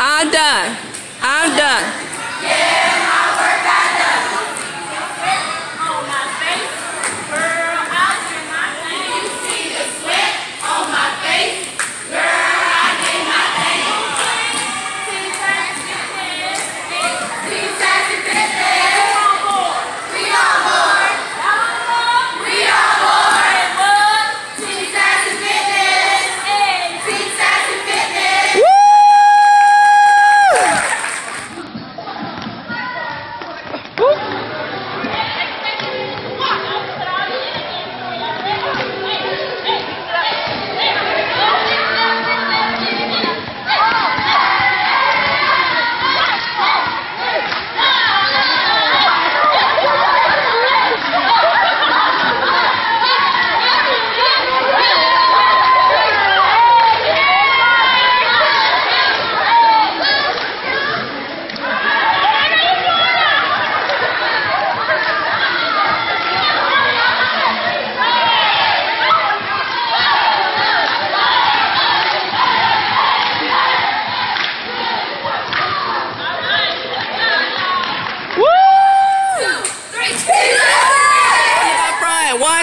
I'm done. I'm done.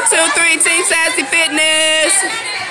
Two, three. Team Sassy Fitness.